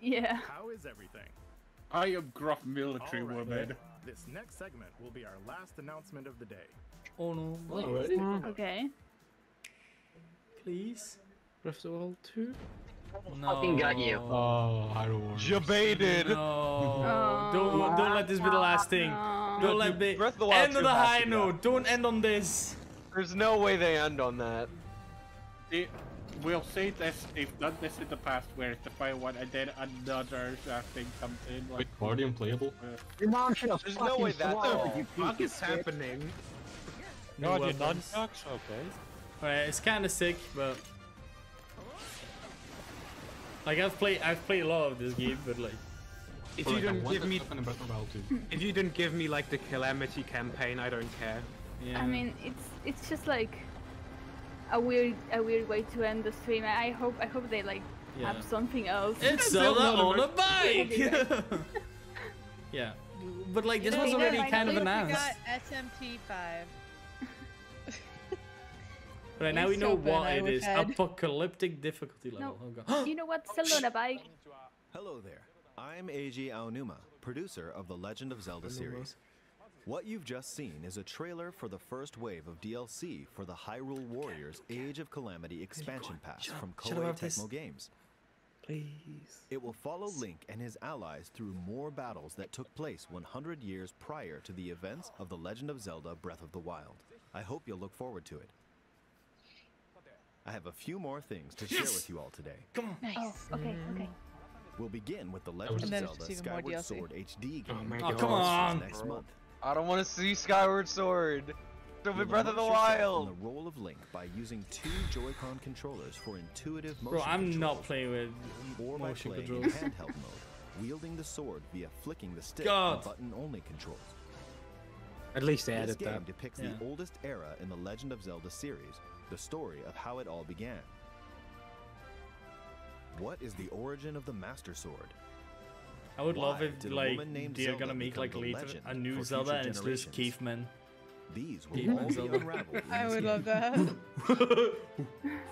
Yeah. How is everything? I am gruff military All right. woman. This next segment will be our last announcement of the day. Oh no. Already? Mm, okay. Please. Breath of the Wild 2? No. Fucking got you. Oh, Hyrule Warriors. You baited. No. Oh. Don't don't let this be the last thing. No. Don't let me Breath of the Wild end on 2 a has high note. Don't end on this. There's no way they end on that. It, we'll say this, they've done this in the past where it's the final one and then another uh, thing comes in. Wait, Like, Guardian playable? uh, Your mom should have There's no way that's swallowed all. you What piece is of happening? No Guardian nunchucks? Okay. Alright, it's kind of sick, but like I've played I've played a lot of this game, but like If you like a don't give me, happened in Breath of the Wild 2. if you didn't give me like the calamity campaign, I don't care. yeah. I mean, it's it's just like a weird a weird way to end the stream. I I hope I hope they like Yeah. have something else. it's Zelda Zelda on a bike. yeah, but like this You know, was already finally kind of announced. We got SMT five. Right now we know so good, what it is. it wish is. I'd- Apocalyptic difficulty level. No. Oh god. you know what? Zelda on a bike. Hello there. I'm Eiji Aonuma, producer of the Legend of Zelda series. What you've just seen is a trailer for the first wave of DLC for the Hyrule Warriors Age of Calamity expansion pass from shut up Koei about this. Tecmo Games. Please. It will follow Link and his allies through more battles that took place 100 years prior to the events of The Legend of Zelda Breath of the Wild. I hope you'll look forward to it. I have a few more things to share with you all today. Come on. Nice. Oh, okay, okay. Mm. We'll begin with The Legend of Zelda it's even more Skyward Sword HD Oh game. my Oh, come on. next month. I don't want to see Skyward Sword. Show me You'll Breath of the Wild. The role of Link by using two Joy-Con controllers for intuitive motion Bro, I'm controls, not playing with or motion playing controls. in handheld mode, wielding the sword via flicking the stick God. and button-only controls. At least they This added game that. depicts Yeah. the oldest era in the Legend of Zelda series, the story of how it all began. What is the origin of the Master Sword? I would love if like they're gonna make like later a new Zelda and it's just generations? cavemen. These will Demon all be Zelda. unraveled I this would game. love that.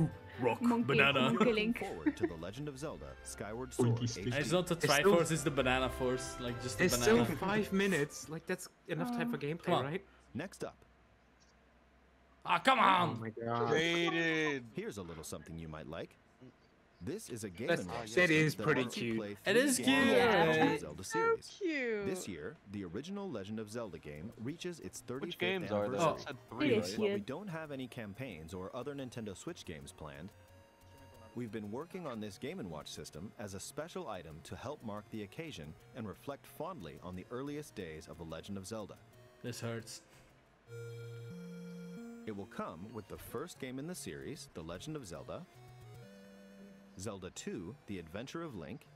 Rock Monkey, banana. monkey forward to the Legend of Zelda Skyward Sword Pointy stick. HD. It's not the It's Triforce, still- it's the banana force, like just the It's still five minutes. Like that's enough time for gameplay, right? Next up, Ah, come Oh on! my god. Baited. here's a little something you might like. This is a Game That's- and Watch that system is pretty cute. play It three is cute. Legend of Yeah. Zelda So series. cute. This year, the original Legend of Zelda game reaches its 35th Which games are there? anniversary. Oh, it said It right? While we don't have any campaigns or other Nintendo Switch games planned, we've been working on this Game & Watch system as a special item to help mark the occasion and reflect fondly on the earliest days of The Legend of Zelda. This hurts. It will come with the first game in the series, The Legend of Zelda, Zelda 2, The Adventure of Link,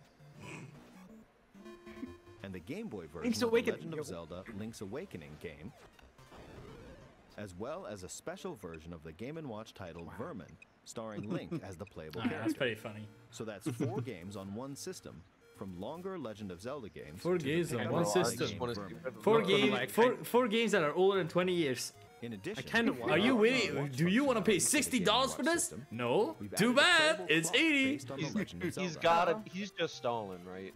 and the Game Boy version Link's of The Legend of Zelda Link's Awakening game, as well as a special version of the Game & Watch title Vermin, starring Link as the playable Ah, that's character. pretty funny. So that's four games on one system, from longer Legend of Zelda games Four games on one system. wanna see Vermin. Breath of the Four Wild. games, like, four, four games that are older than 20 years. In addition, kinda want- Are you have waiting? Do you want to pay watch functions for the $60 for this? system. No. Too bad. It's 80. based on He's, Legend of he's Zelda. gotta. He's just stalling, right?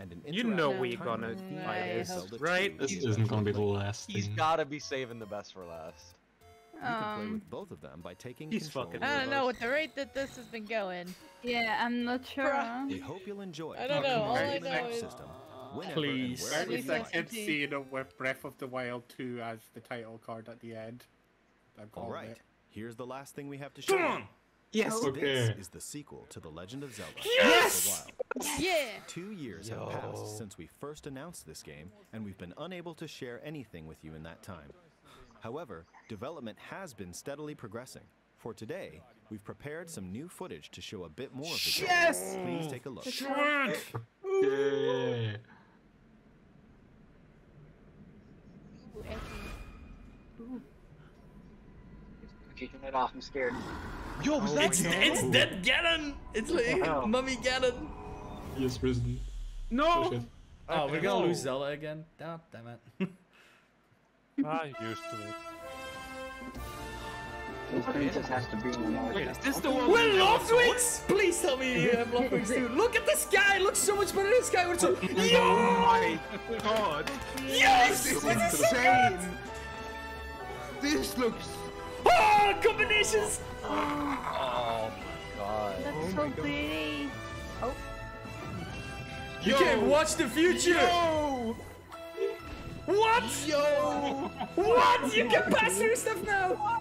and an You know we're gonna feed buy of this, right? This He's- isn't gonna be the last He's thing. gotta be saving the best for last. You can play Um, with both of them by taking He's control. fucking- I don't know with the rate that this has been going. yeah, I'm not sure. Bruh. We hope you'll enjoy. I don't know, all I know is- system whenever Please. and wherever At you least I want. that's- can see it with Breath of the Wild 2 as the title card at the end. I'm All calling right. it. Here's the last thing we have to show. Come on! Yes. This is the sequel to The Legend of Zelda. Yes! Of the Yeah. Two years have passed since we first announced this game, and we've been unable to share anything with you in that time. However, development has been steadily progressing. For today, we've prepared some new footage to show a bit more of the game. Yes! Please take a look. Yeah. Kicking it off. I'm scared. Yo, was oh, that It's, it's dead Ganon! It's like oh, Wow. Mummy Ganon! Yes, risen. No. Oh. Oh, we're gonna lose Zelda again? Oh, damn it. I'm used to it. This princess has to be in the Wait, is this the one? Well, with loft the sword? wings! Please tell me you have loft wings too. Look at the sky! It looks so much better in the sky. It's so... Oh my god! Yes! This This is is so insane! This looks. Oh, combinations! Oh my god. That's oh so pretty. Oh, You can't watch the future! Yo! What? Yo! What? You can pass through stuff now!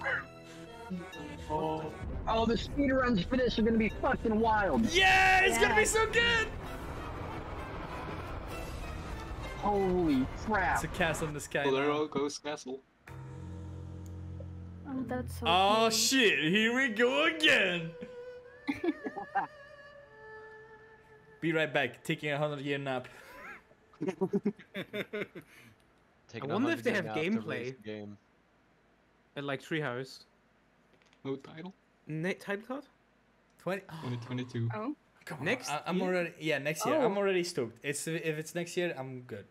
Oh, oh the speedruns for this are gonna be fucking wild. Yeah, it's gonna be so good! Holy crap. It's a castle in the sky. Well, now. there goes castle. oh, that's so. Oh pretty. shit, here we go again! Be right back, taking a hundred year nap. Taking I a wonder if they have year nap to gameplay. Game. At like Treehouse. No title. Ne- title card? 20. 2022. Oh, Come on. Next I, I'm year? already. Yeah, next year. Oh. I'm already stoked. It's if it's next year, I'm good.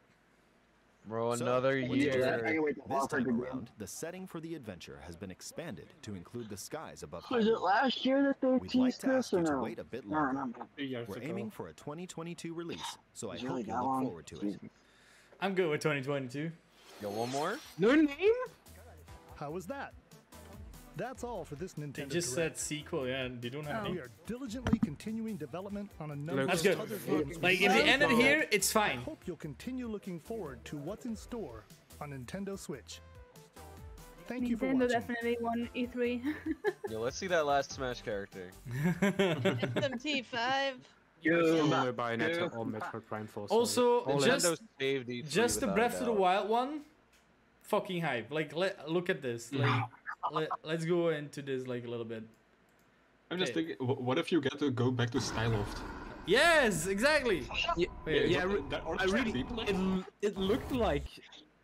Bro, So, another what's Yeah, different? I year. can't wait to This time the around, the setting for the adventure has been expanded to include the skies above Was it last year that they We'd like to ask this or you to no? wait a bit longer. no, no. Three We're aiming for a 2022 release, so I It's hope you look long. forward to it. I'm good with 2022. Got one more? No name? How was that? That's all for this They Nintendo just Direct. said sequel, yeah, and they don't have Oh. We are diligently continuing development on a number That's of good. other games. Like, if they besides ended here, it's fine. I hope you'll continue looking forward to what's in store on Nintendo Switch. Thank you for Nintendo watching. definitely won E E3. Yo, let's see that last Smash character. SMT5. Still Yeah. no Bayonetta or Metroid Prime 4. Also, All just- Nintendo saved E3 Just the Breath of the. Wild one, fucking hype. Like, let, look at this. Like, let, let's go into this like a little bit. I'm just Okay. thinking, what if you get to go back to Skyloft? Yes, exactly. Yeah, Wait, yeah, I, re- that- I really. It, it looked like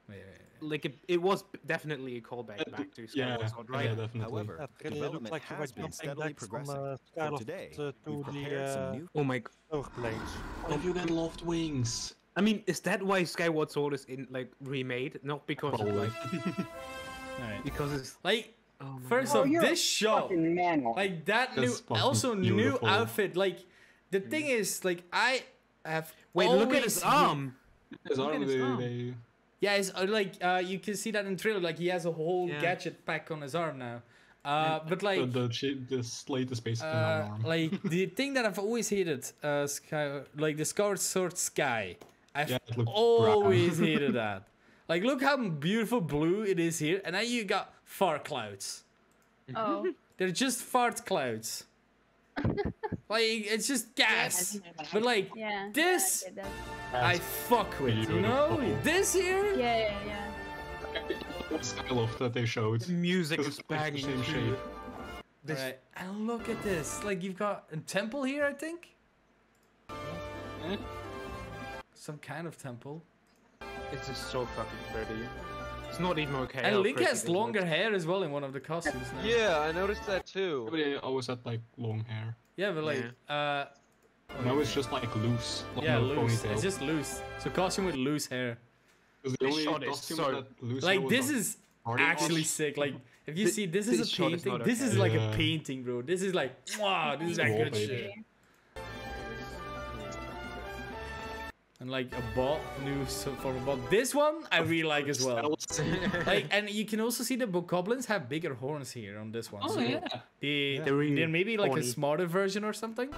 Wait, wait, like it, it was definitely a callback Uh, back to yeah, Skyward Sword, right? yeah, definitely. However, development has been steadily progressing. So today, we prepared some new Oh my. g- What if you get loft wings? I mean, is that why Skyward Sword is in like remade? Not because of like Alright. because it's Like, oh first Oh, off, you're this shot, Fucking man. like that new, That's fucking also new outfit. Like, the thing is, like, I have. Wait, look at his arm. His arm, his arm. they, Yeah, it's uh, like uh, you can see that in the trailer. Like he has a whole Yeah. gadget pack on his arm now. Uh, but like, the, chi- the slate is basically uh, like the thing that I've always hated, uh, sky, like the Skyward Sword Sky. I've Yeah, always hated that. Like, look how beautiful blue it is here, and then you got fart clouds. oh, They're just fart clouds. like it's just gas. But like yeah. this, I. I fuck with. You know, this here. Yeah, yeah, yeah. Skyloft that they showed. The music is the banging. same shape. This Alright, and look at this. Like you've got a temple here, I think. Eh? Some kind of temple. It's just so fucking pretty. It's not even okay. And how Link has longer looks. hair as well in one of the costumes now. Yeah, I noticed that too. Everybody always had like long hair. Yeah, but like, uh, Now it's just like loose. Like yeah, no loose. Ponytail. It's just loose. So costume with loose hair. 'Cause the only shot is so- that loose hair Like was this is actually Boss. sick. Like if you Thi- see, this is a shot is painting. not This is okay. like a painting, bro. This is like, wow, this is like good Wallpaper. shit. And like a bot, new form of a bot. This one I really like as well. like, and you can also see the bokoblins have bigger horns here on this one. Oh so yeah. They, They're really they're maybe like a smarter version or something.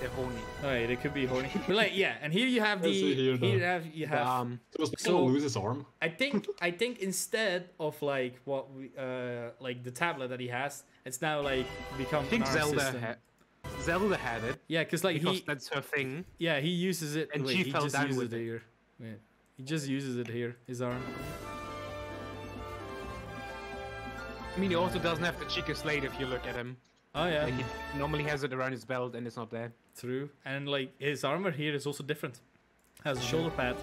They're horny. Alright, it could be horny. But like, yeah, and here you have the Yes, here here the- you have you have. Um, So was So- lose his arm. I think I think instead of like what we uh like the tablet that he has, it's now like become I think an Zelda system. had Zelda had it Yeah, cause like because he that's her thing. yeah he uses it and wait, she he fell just down uses with it it. here. Yeah. He just uses it here, his arm. I mean, he also doesn't have the Sheikah Slate if you look at him. Oh yeah, Like, he normally has it around his belt and it's not there. true. And like his armor here is also different. Has a shoulder pad.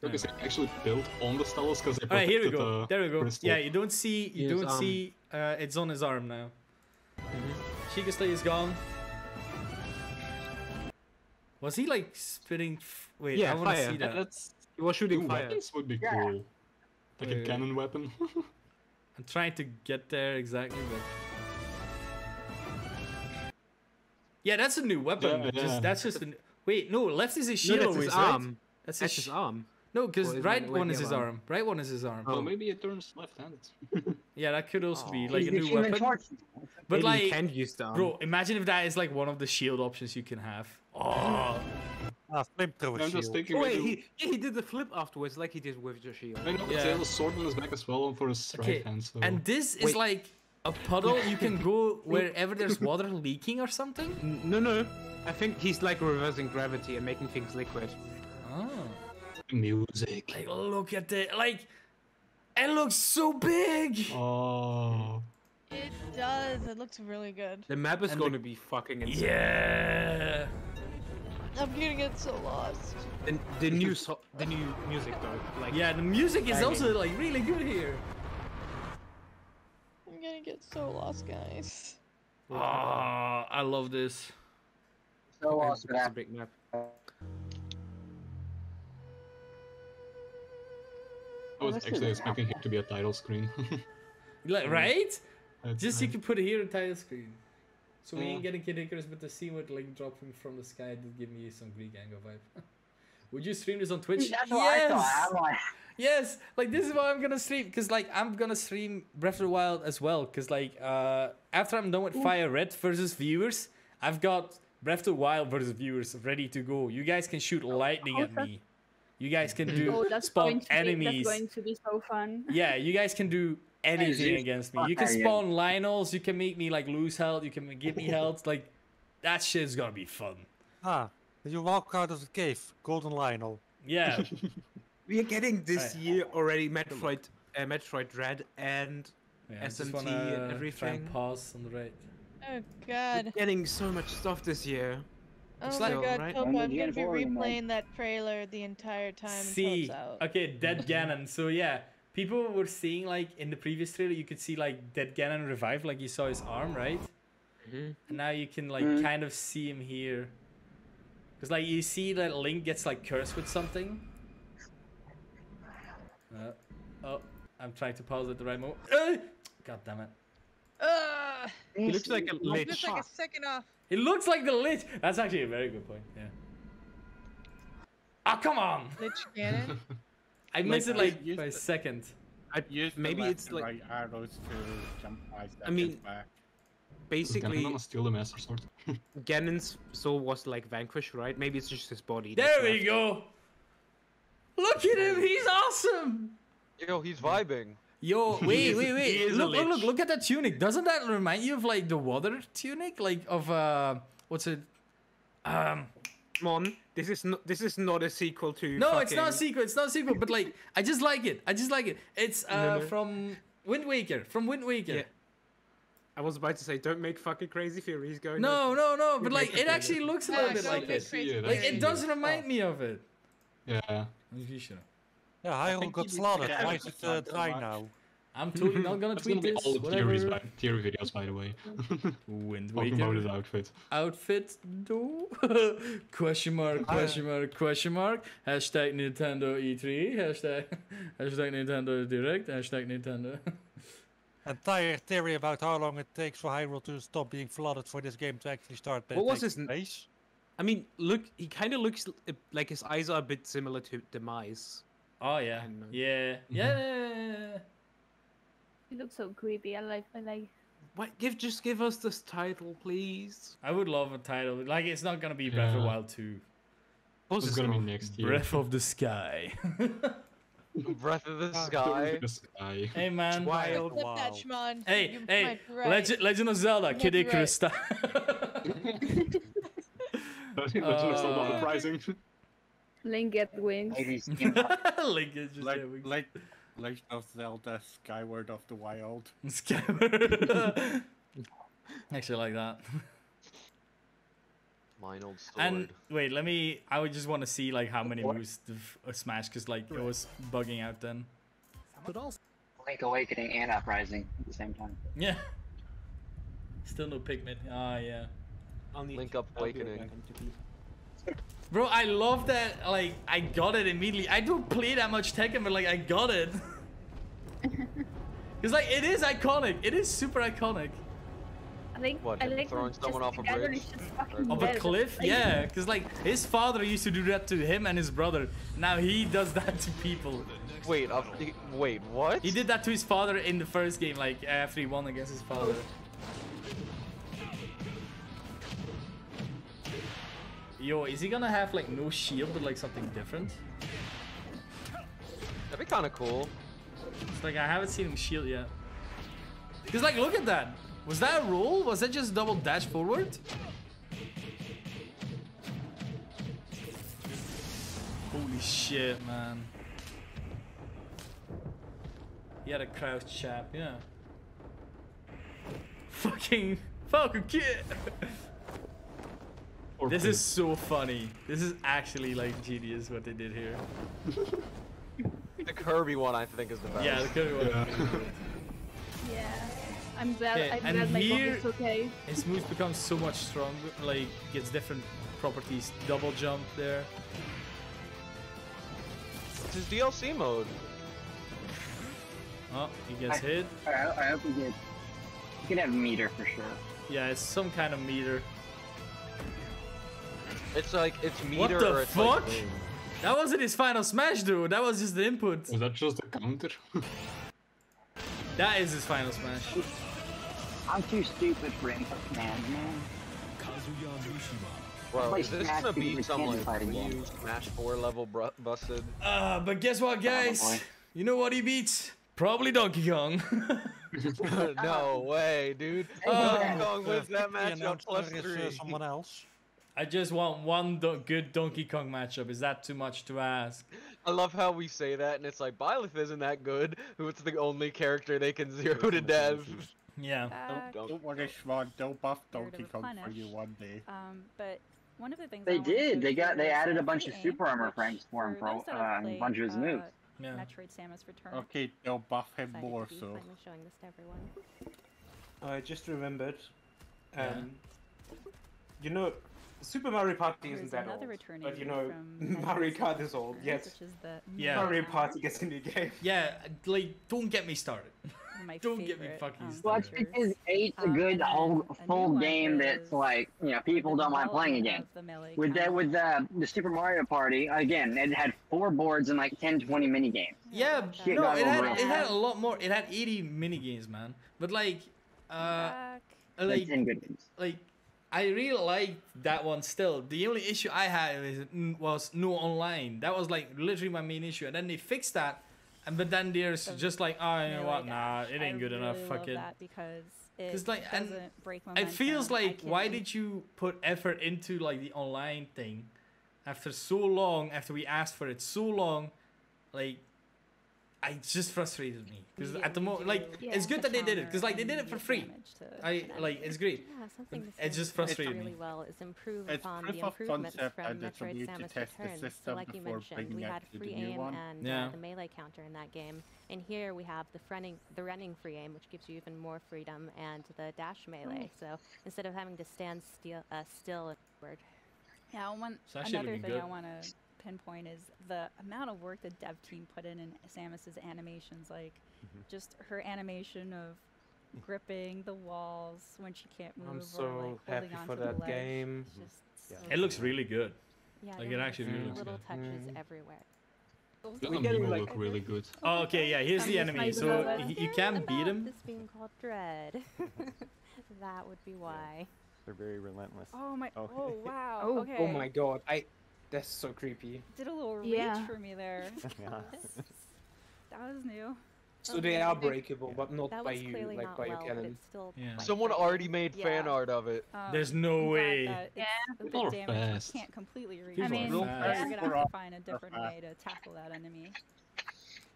Because they actually built on the Stellas because they All right, here we go. the There we go. crystal. Yeah, you don't see you His don't arm. see uh it's on his arm now. Sheikah Slate is gone. Was he like spitting? F- Wait, Yeah, I want to fire. see that. That's He was two shooting fire. weapons would be Yeah. cool. Like a cannon weapon. I'm trying to get there exactly, but yeah, that's a new weapon. Yeah, but yeah. Just, that's just a n- wait. No, left is his No, shield. that's always, his right? arm. That's That's his his sh- arm. No, because right one is his other arm. Right one is his arm. Well, maybe it turns left-handed. Yeah, that could also be like a new weapon. Torch. But Maybe like, you can use the arm. bro, imagine if that is like one of the shield options you can have. Oh, Ah, flamethrower I'm just thinking Oh, wait, maybe... he, he did the flip afterwards, like he did with your shield. I know, Yeah. yeah. he has a sword on his back as well for his okay. right hand, so... And this is like a puddle you can go wherever there's water leaking or something. No, no. I think he's like reversing gravity and making things liquid. Oh, Music. like look at it. Like it looks so big. Oh... It does. It looks really good. The map is And going the- to be fucking insane. Yeah. I'm gonna get so lost. The, the new so- the new music though, like Yeah, the music is Banging. also like really good here. I'm gonna get so lost, guys. Oh, I love this. So Okay, awesome. it's a big map. I was actually expecting here to be a title screen. Like right? That's Just you nice. can put it here in title screen. So we Yeah. ain't getting Kid Icarus, but the scene with like dropping from the sky did give me some Greek anger vibe. Would you stream this on Twitch? That's what I thought. I'm like, Yes, like this is what I'm gonna stream because like I'm gonna stream Breath of the Wild as well because like uh after I'm done with Fire Red versus viewers, I've got Breath of the Wild versus viewers ready to go. You guys can shoot lightning at me. You guys can do Oh, that's spawn enemies. Be, that's going to be so fun. Yeah, you guys can do anything against me. You can spawn Lynels. You can make me like lose health. You can give me health. Like that shit's gonna be fun. Ah, you walk out of the cave, Golden Lynel. Yeah. We are getting this Right. year already Metroid, uh, Metroid Dread and yeah I just SMT wanna and Try everything. and pause on the right. Oh god. We're getting so much stuff this year. Oh It's my like- god, right? Copa, I'm gonna be Gen 4 in there. replaying that trailer the entire time until See, it's out. okay, Dead Ganon. So yeah, people were seeing like in the previous trailer, you could see like Dead Ganon revive, like you saw his arm, right? Mhm. And now you can like Mhm. kind of see him here. Cause like you see that Link gets like cursed with something. Uh, oh, I'm trying to pause at the right moment. Uh, God damn it! Ugh! He looks like a It lich. looks like a second off. It looks like the Lich. That's actually a very good point. Yeah. Ah, come on! Lich cannon. I missed it like used by a second. I, Use the maybe left it's and like right arrows to jump five I mean, seconds back. Is Ganon basically gonna steal the Master Sword? Ganon's soul was like vanquished, right? Maybe it's just his body. There that's we left. go. Look at him. He's awesome. Yo, he's vibing. Yo, wait, is- wait, wait. Look, look, look, look at that tunic. Doesn't that remind you of like the water tunic? Like of uh what's it? Um Come on, this is not this is not a sequel to. No, it's not a sequel, it's not a sequel, but like I just like it. I just like it. It's uh no. from Wind Waker. From Wind Waker. Yeah. I was about to say, don't make fucking crazy theories going. No, no, no, but like it actually looks a little bit like make it. Like it does remind me of it. Yeah. Yeah, Hyrule got you slaughtered. Why is it uh, dry much. now? I'm totally not gonna That's tweet gonna be this. all the theories, by, theory videos, by the way. Wind Talking about his Waker. outfit. Outfit do? question mark, question mark, question mark. Hashtag Nintendo E3. Hashtag, hashtag Nintendo Direct. Hashtag Nintendo. Entire theory about how long it takes for Hyrule to stop being flooded for this game to actually start. but What was his n- place. I mean, look, he kind of looks like his eyes are a bit similar to Demise. Oh yeah, And, uh, yeah, yeah. It looks so creepy. I like. I like. What? Give just give us this title, please. I would love a title. Like it's not gonna be Breath of the Wild 2. What's It's gonna be next year. Breath of the Sky. Breath of the Ah, Sky. the sky. hey man. Wild. Flip Wow. that, Shmon. Hey, You hey, might right. Legend, Legend of Zelda, You Kid might be Icarus style. That's just a lot Uh, of pricing. Link get wings. Ladies, Link is just Like, yeah, we- like, Legend of Zelda Skyward of the Wild. Skyward. Actually, like that. Mine old sword. And wait, let me. I would just want to see like how many moves the uh, Smash, because like it was bugging out then. But also, Link Awakening and Uprising at the same time. Yeah. Still no pigment. Ah, yeah. I'll need Link to- Up I'll be right Awakening. Back, I'm TP. Bro, I love that. Like, I got it immediately. I don't play that much Tekken, but like, I got it. Because like it is iconic. It is super iconic. I think What, I think throwing someone off a bridge? it's just fucking Of a cliff, yeah. Because like his father used to do that to him and his brother. Now he does that to people. Wait, uh, wait, what? He did that to his father in the first game, like after he won against his father. Yo, is he gonna have like no shield but like something different? That'd be kind of cool. It's like I haven't seen him shield yet. Cause like look at that. Was that a roll? Was that just double dash forward? Holy shit, man. He had a crouch chap, yeah. Fucking Falcon Kid! This is so funny. This is actually like genius what they did here. The Kirby one, I think, is the best. Yeah, the Kirby one. Yeah. Yeah. I'm glad. Okay, I'm and glad my here- is okay. His moves become so much stronger, like gets different properties. Double jump there. It's his DLC mode. Oh, he gets I- hit. I, I hope we get. He can have meter for sure. Yeah, it's some kind of meter. It's like it's meter What the or it's like fuck? boom. That wasn't his final smash, dude. That was just the input. Was that just a counter? That is his final smash. I'm too stupid for input command, man. Bro, Like is this Smash gonna be we some can't like fight again. Wii U Smash 4 level busted? Uh, but guess what, guys? Probably. You know what he beats? Probably Donkey Kong. no way, dude. Donkey Kong wins that The matchup announcer plus is, uh, three. someone else. I just want one do good Donkey Kong matchup. Is that too much to ask? I love how we say that, and it's like Byleth isn't that good. Who it's the only character they can zero to death. Yeah. Don't, Uh, don't worry, Shmon. They'll buff Donkey of a Kong for you one day. Um, but one of the things I They wanted did. They got. They added a bunch of super armor frames for him for for those that uh, a bunch of his moves. uh, Yeah. Metroid Samus Return. Okay, they'll buff him Excited more, to be so. finally showing this to everyone. I just remembered. Um, Yeah. You know, Super Mario Party There's isn't that another old, returning but you know, Mario Kart is old. Yes, Which is the Yeah. Mario Metroid Party gets a new game. Yeah, like, don't get me started. my Don't get me fucking um, started. Well, it's because eight's a Um, good and then whole a full game that's like you know people don't mind playing development again. the With that, with the the Super Mario Party, again, it had four boards and like 10, 20 mini games. Yeah, but Shit no, it had it had a lot more. It had 80 mini games, man. But like, uh, Back. Like like, ten good games. like, I really like that one still. The only issue I had is, was no online. That was like literally my main issue. And then they fixed that. And but then there's The just like, oh, you know what? Nah, it I ain't good enough. really Fuck it. That because it like, doesn't break It feels like why did you put effort into like the online thing after so long? After we asked for it so long, like. I it just frustrated me because We- at the we moment, like, do it's good that they did it because like they did it for free. I like it's great. Yeah, something But it just frustrated does me. really well is improve It's upon proof the of improvements concept from and it's a Metroid need to Samus test the Returns. So like you mentioned, we had free aim one. and Yeah. uh, the melee counter in that game. And here we have the running, the running free aim, which gives you even more freedom, and the dash melee. So instead of having to stand still, uh, still and forward. Yeah, one It's another thing good. I want to pinpoint is the amount of work the dev team put in in Samus's animations. Like, Mm-hmm. just her animation of gripping the walls when she can't move, I'm or so like happy holding for onto the that ledge. game. It's just Yeah. so It looks really good. Yeah, Like, it are actually really little looks little good. touches Mm. everywhere. Those The We are get it, enemy like- look really good. Oh, okay, yeah. Here's the enemy. So like y- the- you can About beat him. This being called Dread. that would be why. They're very relentless. Oh my! Oh. Oh, wow! Oh, okay. oh my god, I. That's so creepy. Did a little reach Yeah. for me there. Yeah. that was new. So they are breakable, but not That by you, like by your well, but cannon. still Yeah. Someone already made fan art of it. Um, There's no way. it's Yeah. a People bit are damaged. fast. Can't completely reach. I mean, are it. fast. We're gonna have to find a different way to tackle that enemy.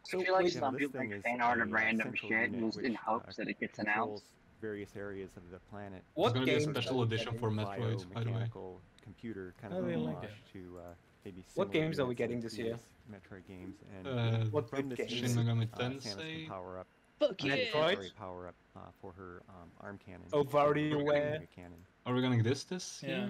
So I feel like wait, some this people make fan art a, of uh, random shit just in uh, hopes that it gets controls announced. various areas of the planet. what There's gonna be a special edition for getting? Metroid, by the way. Biomechanical computer kind of really an like homage to uh, maybe What games are we getting this year? Metroid games and Uh, What from good this games? Shin Megami uh, Tensei. can power up Fuck uh, yeah. Metroid? power up uh, for her um, arm cannon. Oh, for her WarioWare. cannon. Are we gonna get this this Yeah. year?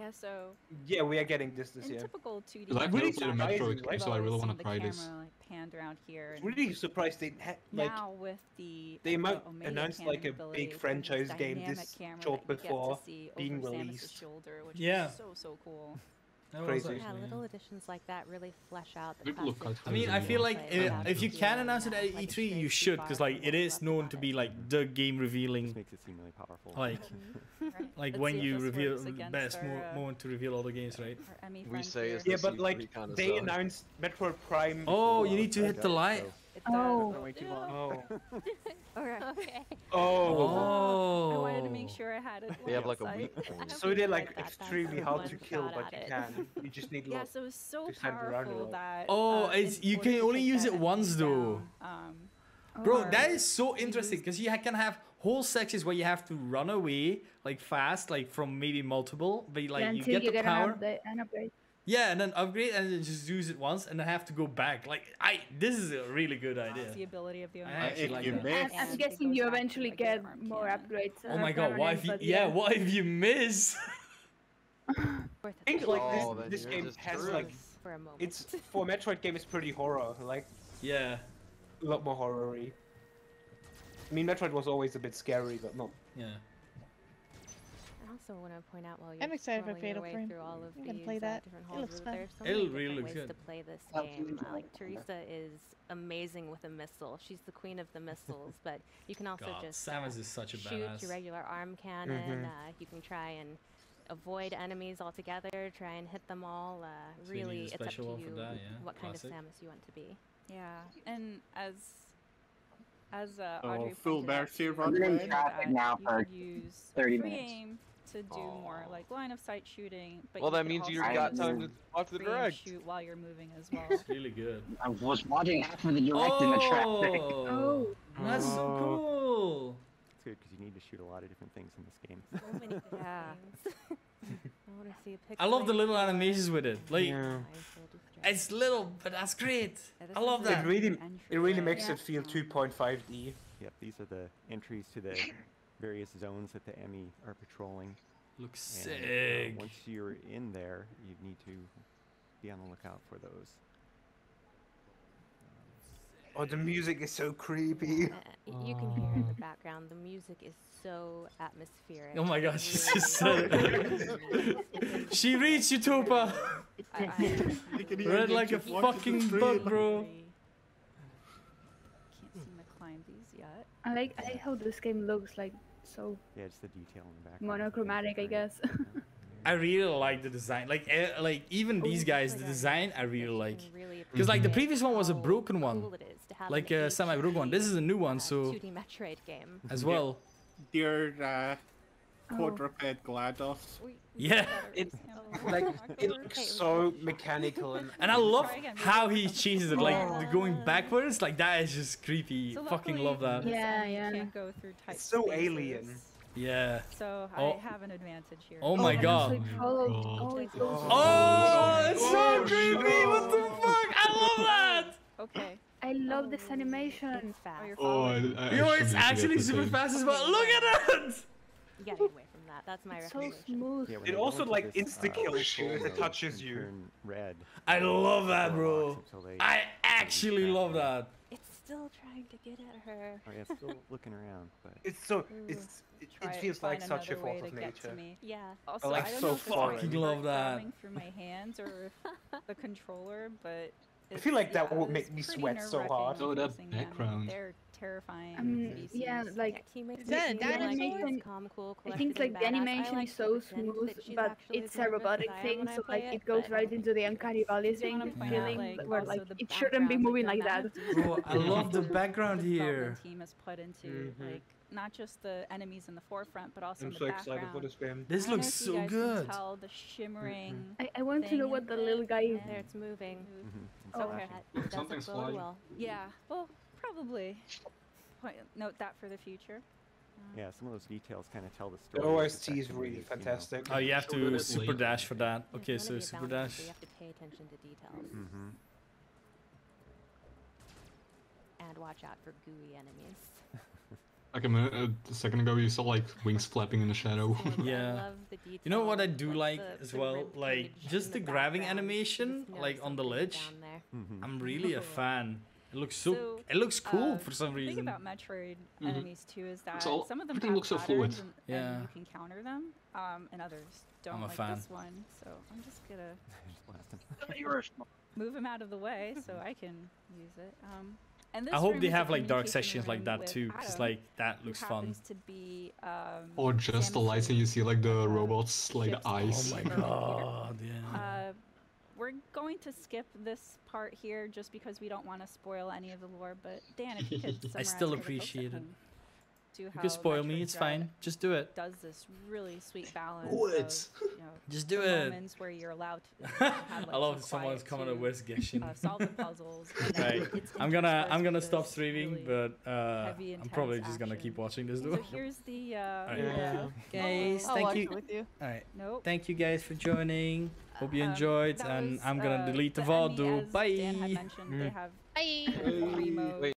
Yeah, so Yeah, we are getting this this in year. typical 2D. Because I've Really never played a surprising, Metroid right? game, so I really want to the try camera, this. like, panned around here. I'm and really surprised they ha- like now with the they uh, might Omega announce like a cannon ability, big franchise game dynamic this camera short that you get to before see being over Samus's released. shoulder, which Yeah. is so so cool. That was Crazy. Yeah, yeah. little additions like that really flesh out the People look I mean, I feel like gameplay uh, if you can announce it at E3, you should, because like it is known to be like the game revealing. This makes it seem really powerful. Like, like when you reveal the best our, uh, moment to reveal all the games, right? our E.M.M.I. We say Yeah, but like they announced Metroid Prime. Oh, you need to hit the it, light. So- It Oh. does. Way too long. Oh. Okay. Okay. Oh. I wanted to make Oh. sure I had it. They have like a week. sight. for it. So they're like that, extremely the hard to kill, but you it. can. You just need Yeah, lots. so it's so to send around a powerful that. Oh, uh, it's- you can only use it once, though. down, um, Bro, or that is so interesting because you can have whole sections where you have to run away like fast, like from maybe multiple, but like Yeah, you get you the power. an update. An upgrade. Yeah, and then upgrade and then just use it once and then have to go back. Like I, this is a really good That's the ability of the I Omega actually if like you miss- I'm, I'm guessing you eventually get arm more cannon. upgrades. Oh uh, my god, what if you? but Yeah, what if you miss? Worth I it think to like Oh, this, then this game has screwed. like for a moment. it's for a Metroid game. It's pretty horror, like yeah, a lot more horror-y. I mean, Metroid was always a bit scary, but not. yeah. I also want to point out while you're I'm excited for Fatal way Frame. through all of I'm these play uh, that. different It halls, looks there's fun. so It'll many really different ways good. to play this Oh, game. Uh, like Teresa is amazing with a missile. She's the queen of the missiles, but you can also God, just Samus uh, is such a shoot badass. your regular arm cannon. Mhm. Uh, you can try and avoid enemies altogether. Try and hit them all. Uh, So really, it's up to you that, yeah, what kind classic. of Samus you want to be. Yeah, and as as uh, Oh, Audrey full pointed out bear too, here, I'm in traffic now you for use 30 free minutes. aim to do more like line of sight shooting. But Well, that means you also got time to watch the free direct. shoot while you're moving as well. It's really good. I was watching half of the direct in the traffic. Oh! oh, that's so Oh. cool. It's good because you need to shoot a lot of different things in this game. So many Yeah. things. I want to see a picture. I love the little animations with it. Like Yeah. it's little, but that's great. Yeah, I love that. It really, it really entryway. makes it feel 2.5D. Yep, these are the entries to the various zones that the E.M.M.I. are patrolling. Looks And, uh, sick. once you're in there, you need to be on the lookout for those. Oh, the music is so creepy. Uh, you can hear in the background. The music is so atmospheric. Oh my gosh, she really just said is. She reached you, Tupa. I, I, You can even Red like a you walking the fucking street. bug, bro. can't seem to climb these yet. I like I like how this game looks like so Yeah, it's the detail in the background. monochromatic, I guess. I really like the design. Like, eh, like even these guys, the design I really like. Because like the previous one was a broken one, cool it is to have like a semi-broken one. This is a new one, uh, so 2D Metroid game. as Yeah. well. Dear uh, Oh. quadruped GLaDOS. We- we Yeah. got better It- Like, it looks so mechanical and. And I love again, how he that's changes it, like the going backwards. Like that is just creepy. So Fucking luckily, love that. Yeah, enemy yeah. Can't go through tight It's so spaces, alien. Yeah. So Oh. I have an advantage here. Oh my and god. Also oh, oh, it follows, God. oh, it goes Oh, it's so Oh, creepy. What the fuck? I love that. Okay. I love this animation. It's fast. Oh, you're Oh, I, following. I Yo, actually it's need to get actually super fast as well. Look at it. You gotta get away from that. That's my It's so smooth. Yeah, It also, like, this, uh, insta-kills you if it touches you. Turn red. I love that, bro. I actually love that. It's still trying to get at her. Oh yeah, it's still looking around, but It's so. It's. It, it feels like such a another way force of to get to nature. me. Yeah. Also, like, I don't so know if it's Fucking love that. coming through my hands or the controller, but I feel like that yeah, would make me sweat so hard. Oh, that facing them. They're terrifying Um, yeah, like teammates Is that a make me feel like dinosaur? it's calm, cool, I think like the animation like is so smooth, but it's a robotic as I am thing, so like it, it goes but right into the uncanny valley thing wanna out, feeling, like, where like it shouldn't be moving like that. of Bro, I love the the background development here. team has put into Mhm. like not just the enemies in the forefront, but also I'm in so the excited for background. this game. This I don't know looks if you so guys can good. Tell the shimmering. I, I want to know what the it, little guy is. There, it's moving. Mhm. Oh, Okay. That doesn't Something's bode flying. well. Yeah. Well, probably. Point, note that for the future. yeah, some of those details kind of tell the The story. of OST is really ways, you know. fantastic. Oh, you have to it's super dash for that. There's Okay, so super balance, so dash. You have to pay attention to details Mm-hmm. and watch out for gooey enemies. Like a, minute, a second ago, you saw like wings flapping in the shadow. Yeah. You know what I do like as well? Like just the grabbing animation, like on the ledge. I'm really a fan. It looks so. So, it looks cool uh, for some reason. The thing reason. about Metroid Mhm. enemies too is that all- some of them everything have looks so fluid. and, Yeah. and you can counter them, um, and others don't I'm a like fan. this one. So I'm just gonna move him out of the way so I can use it. Um, and this I hope they have like dark communication sections like that too, because like that looks fun. to be um, or just the lights and you see like the robots, like the ships eyes. Oh my god, yeah. Uh, we're going to skip this part here just because we don't want to spoil any of the lore. But Dan, if you could I still for the folks at appreciate it. home to You how can spoil me, it's Dread fine. Just do it. Does this really sweet balance? Do of, you know, Just do the it. Moments where you're allowed to have, like, I love some someone's coming to, to investigation. Uh, solve puzzles. right. I'm gonna I'm gonna stop streaming, really but uh, I'm probably intense just gonna keep watching this So though. here's the. Uh, Alright. yeah. Guys, I'll thank you. with you. All right. Nope. Thank you guys for joining. Hope you Um, enjoyed, that and was, I'm gonna uh, delete the the VOD. as Bye. Dan had mentioned, they Mm. have Bye. three modes. Wait,